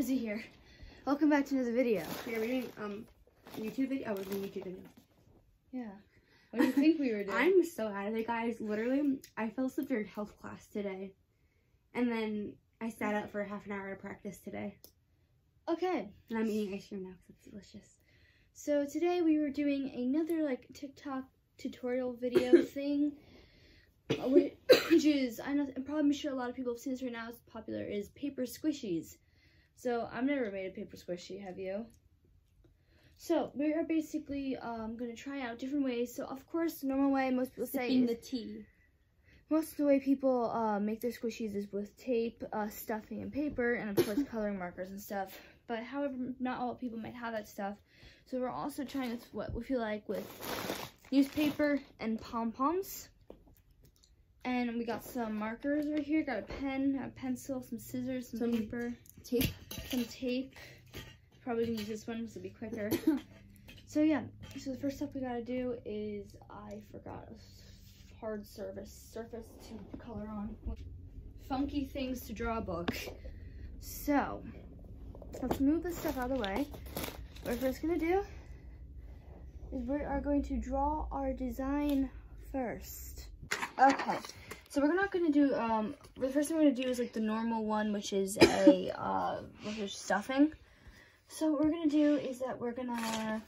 Rizzy here. Welcome back to another video. We are doing um YouTube video. Oh, we're doing YouTube video. Yeah. What do you think we were doing? I'm so out of it, guys. Literally, I fell asleep during health class today, and then I sat up for half an hour to practice today. okay. And I'm eating ice cream now because it's delicious. So today we were doing another like TikTok tutorial video thing, uh, which is I know I'm probably sure a lot of people have seen this right now. It's popular is paper squishies. So I've never made a paper squishy. Have you? So we are basically um, going to try out different ways. So of course, the normal way most people say Sipping is the tea. most of the way people uh, make their squishies is with tape, uh, stuffing, and paper, and of course coloring markers and stuff. But however, not all people might have that stuff. So we're also trying with what we feel like with newspaper and pom poms. And we got some markers over here. Got a pen, a pencil, some scissors, some, Some paper, Tape. some tape. Probably gonna use this one because it'll be quicker. so yeah. So the first step we gotta do is I forgot a hard surface surface to color on. Funky things to draw book. So let's move this stuff out of the way. What we're first gonna do is we are going to draw our design first. Okay. So we're not gonna do um the first thing we're gonna do is like the normal one, which is a uh which is stuffing. So what we're gonna do is that we're gonna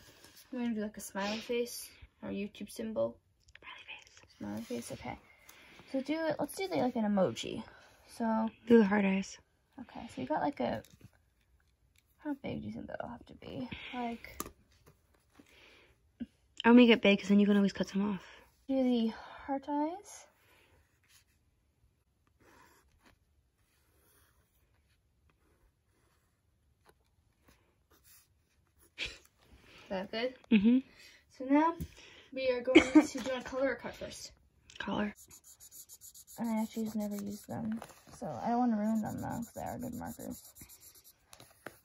we're gonna do like a smiley face, our YouTube symbol. Smiley face. Smiley face. Okay. So do it. Let's do the, like an emoji. So Do the hard eyes. okay. So you got like a. How big do you think that'll have to be? Like I'll make it big because then you can always cut some off. do the heart eyes. That good? Mm-hmm. So now we are going to do you want to color or cut first? Collar. I actually just never used them, so I don't want to ruin them though, because they are good markers.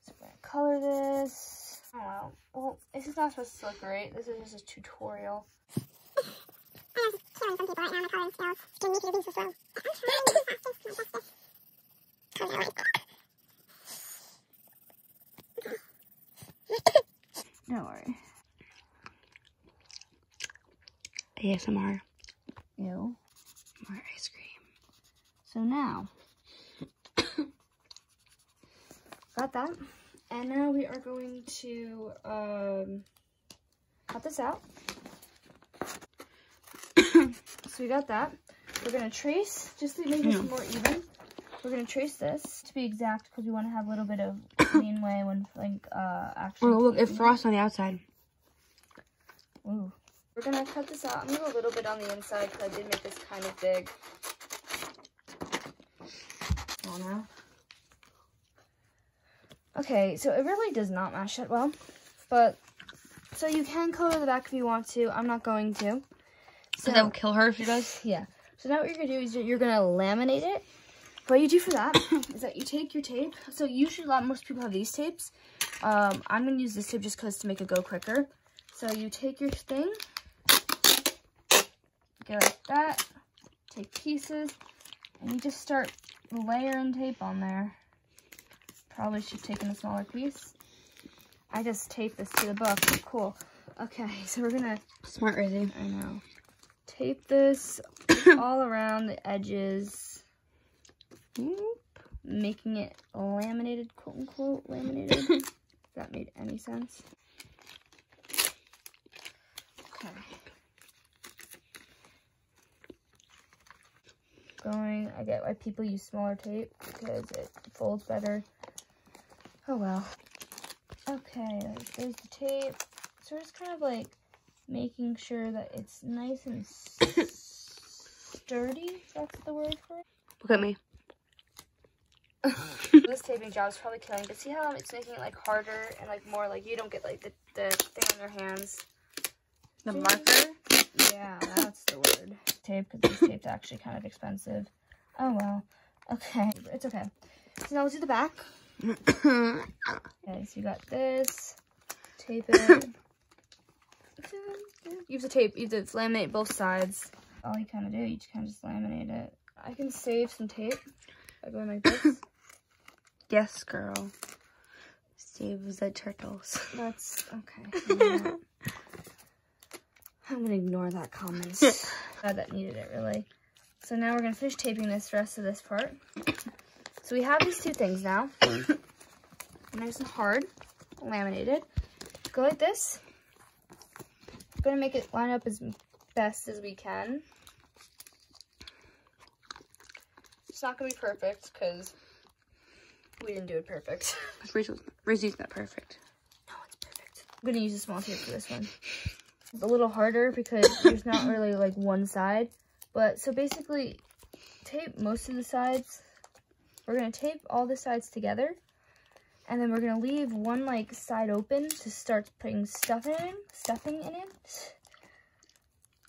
So we're gonna color this. Oh wow. Well, this is not supposed to look great. This is just a tutorial. killing some people right now. My coloring skills. Can you do these as well? I'm trying to be Don't worry. ASMR. Ew. More ice cream. So now, got that. And now we are going to um, cut this out. so we got that. We're gonna trace, just to make this Yeah. more even, we're gonna trace this to be exact because we want to have a little bit of leanway when like uh actually. Oh, look, it taping it. frosts on the outside. Ooh. We're gonna cut this out. I'm gonna go a little bit on the inside because I did make this kind of big. Oh no. Okay, so it really does not match that well, but so you can color the back if you want to. I'm not going to. So that will kill her if she does. yeah. So now what you're gonna do is you're- you're gonna laminate it. What you do for that is that you take your tape. So usually a lot most people have these tapes. Um, I'm gonna use this tape just cause to make it go quicker. So you take your thing, go like that, take pieces, and you just start layering tape on there. Probably should have taken a smaller piece. I just taped this to the book. Cool. Okay, so we're gonna Smart, Rizzy. I know. Tape this all around the edges, making it laminated, quote unquote, laminated. if that made any sense. Okay. Going, I get why people use smaller tape because it folds better. Oh well. Okay, there's the tape. So we're just kind of like making sure that it's nice and sturdy. That's the word for it. Look at me. this taping job is probably killing. But see how um, it's making it like harder and like more like you don't get like the, the thing on your hands. The marker? Yeah, that's the word. Tape because this tape's actually kind of expensive. Oh well. Okay, it's okay. So now let's do the back. Okay, so you got this. Tape it. Use the tape. You have to laminate both sides. All you kind of do, you just kind of just laminate it. I can save some tape by going like this. Yes, girl. Save the turtles. That's okay. I'm gonna ignore that comment. Glad that needed it really. So now we're gonna finish taping this rest of this part. So we have these two things now. nice and hard, laminated. Go like this. I'm gonna make it line up as best as we can. It's not gonna be perfect because we didn't do it perfect. Rizzy's not perfect. No, it's perfect. I'm gonna use a small tape for this one. It's a little harder because there's not really like one side. But so basically tape most of the sides. We're gonna tape all the sides together. And then we're gonna leave one like side open to start putting stuff in, stuffing in it.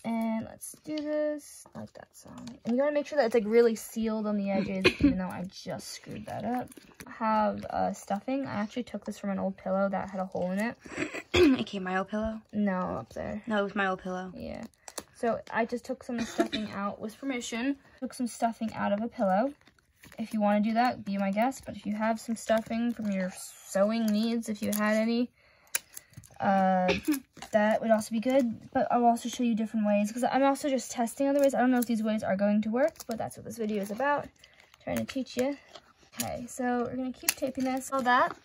And let's do this like that song. And you gotta make sure that it's like really sealed on the edges, even though I just screwed that up. Have uh, stuffing. I actually took this from an old pillow that had a hole in it. okay, my old pillow. No, up there. No, it was my old pillow. Yeah. So I just took some stuffing out with permission. Took some stuffing out of a pillow. If you want to do that, be my guest. But if you have some stuffing from your sewing needs, if you had any, uh, that would also be good. But I'll also show you different ways because I'm also just testing other ways. I don't know if these ways are going to work, but that's what this video is about. trying to teach you. Okay, so we're going to keep taping this. All that.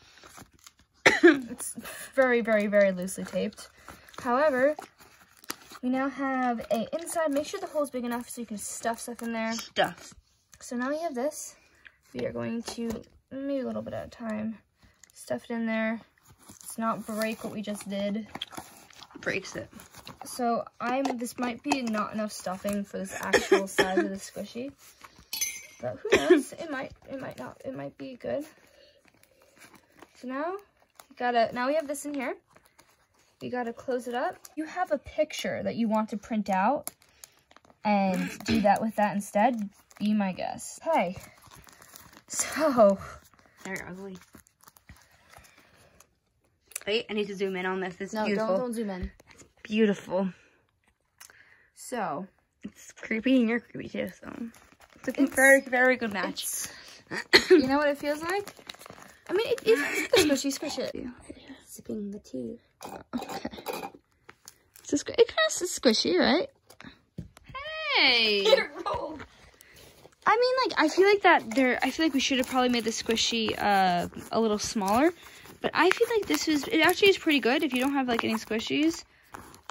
it's very, very, very loosely taped. However, we now have a inside. Make sure the hole's big enough so you can stuff stuff in there. Stuff. So now we have this. We are going to, maybe a little bit at a time, stuff it in there. Let's not break what we just did. Breaks it. So I'm, this might be not enough stuffing for this actual size of the squishy. But who knows? It might, it might not, it might be good. So now, you gotta, now we have this in here. You gotta close it up. You have a picture that you want to print out and do that with that instead. Be my guest. Hey, so They're ugly. Wait, I need to zoom in on this. It's no, beautiful. don't don't zoom in. It's Beautiful. So It's creepy and you're creepy too, so it's a It's- very, very good match. you know what it feels like? I mean, it, it's squishy, squish it. Sipping the tea. Okay. It's a, it kind of is squishy, right? Hey. I mean, like, I feel like that there, I feel like we should have probably made the squishy uh, a little smaller. But I feel like this is, it actually is pretty good if you don't have, like, any squishies.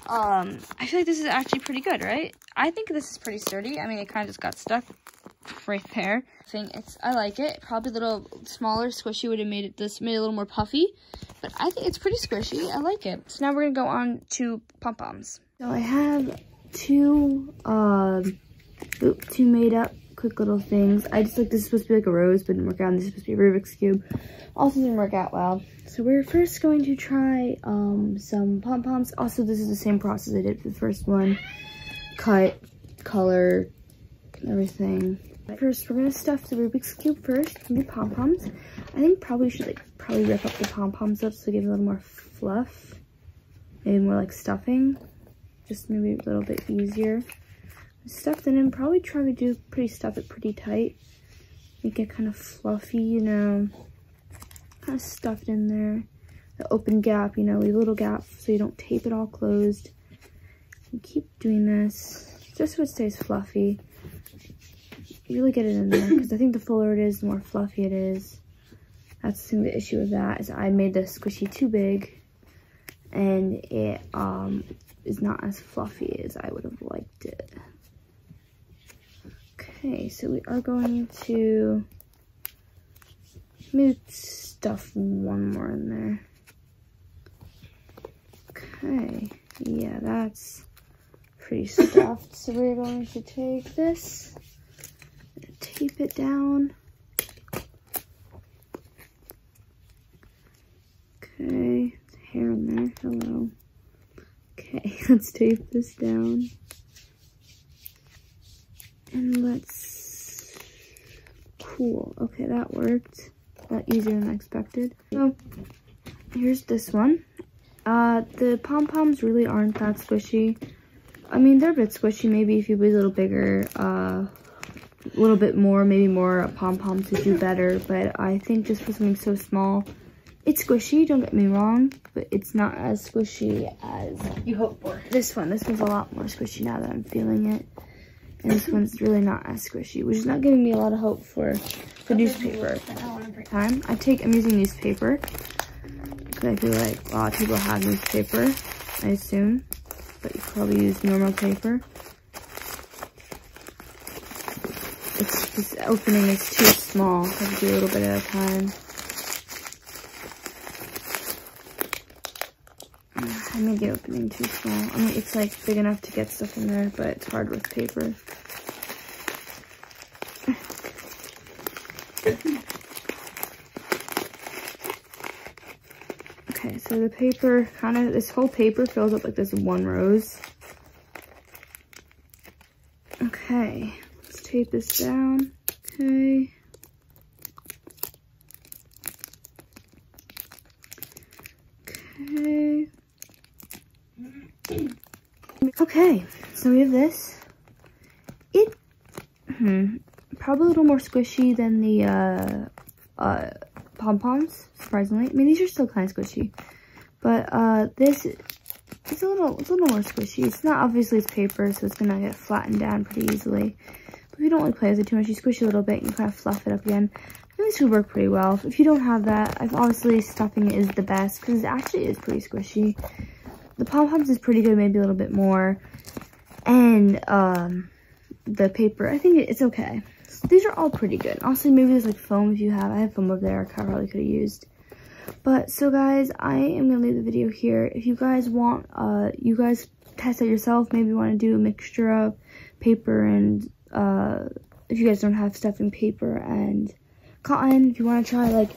Um, I feel like this is actually pretty good, right? I think this is pretty sturdy. I mean, it kind of just got stuck right there. I think it's, I like it. Probably a little smaller squishy would have made it, this made it a little more puffy. But I think it's pretty squishy. I like it. So now we're going to go on to pom-poms. So I have two, oop, two made up quick little things. I just like this is supposed to be like a rose, but didn't work out. And this is supposed to be a Rubik's cube. Also didn't work out well. So we're first going to try um some pom poms. Also, this is the same process I did for the first one. Cut, color, everything. First, we're gonna stuff the Rubik's cube first from the pom poms. I think probably should like probably rip up the pom poms up so give it a little more fluff, maybe more like stuffing just maybe a little bit easier. Stuffed it in, probably try to do pretty stuff it pretty tight. Make it kind of fluffy, you know. Kind of stuffed in there. The open gap, you know, leave a little gap so you don't tape it all closed. And keep doing this just so it stays fluffy. You really get it in there because I think the fuller it is, the more fluffy it is. That's the, the issue with that is I made the squishy too big and it um is not as fluffy as I would have liked it. Okay, so we are going to maybe stuff one more in there. Okay, yeah, that's pretty stuffed. So we're going to take this, tape it down. Okay, hair in there, hello. Okay, let's tape this down. And let's, cool, okay, that worked. A lot easier than I expected. So, here's this one. Uh, the pom-poms really aren't that squishy. I mean, they're a bit squishy, maybe if you be a little bigger, uh, a little bit more, maybe more pom-poms would do better, but I think just for something so small, It's squishy, don't get me wrong, but it's not as squishy as You hope for. this one. This one's a lot more squishy now that I'm feeling it. And this one's really not as squishy, which is not giving me a lot of hope for the newspaper. Time I take, I'm using newspaper because I feel like a lot of people have newspaper, I assume, but you probably use normal paper. It's this opening is too small. I have to do a little bit at a time. I made the opening too small. I mean, it's like big enough to get stuff in there, but it's hard with paper. Okay, so the paper kind of, this whole paper fills up like this one rose. Okay, let's tape this down. Okay. Okay. Okay, so we have this. It, hmm, probably a little more squishy than the uh, uh, pom-poms, surprisingly. I mean, these are still kind of squishy. But uh, this it's a little, it's a little more squishy. It's not obviously it's paper, so it's gonna get flattened down pretty easily. But if you don't really play with it too much, you squish it a little bit, and you kind of fluff it up again. I think this would work pretty well. If you don't have that, I've obviously stuffing it is the best because it actually is pretty squishy. The pom poms is pretty good, maybe a little bit more, and um, the paper I think it's okay. These are all pretty good. Also, maybe there's like foam if you have. I have foam over there. I probably could have used. But so guys, I am gonna leave the video here. If you guys want, uh, you guys test it yourself. Maybe you want to do a mixture of paper and uh, if you guys don't have stuffing paper and cotton. If you want to try, like,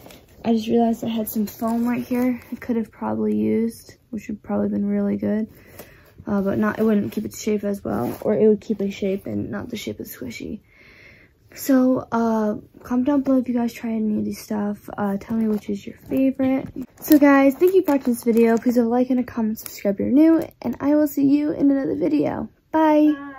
I just realized I had some foam right here. I could have probably used, which would probably been really good. Uh, but not, it wouldn't keep its shape as well, or it would keep a shape and not the shape of squishy. So, uh, comment down below if you guys try any of these stuff. Uh, tell me which is your favorite. So guys, thank you for watching this video. Please leave a like and a comment, subscribe if you're new, and I will see you in another video. Bye. Bye.